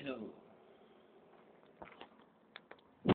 Hello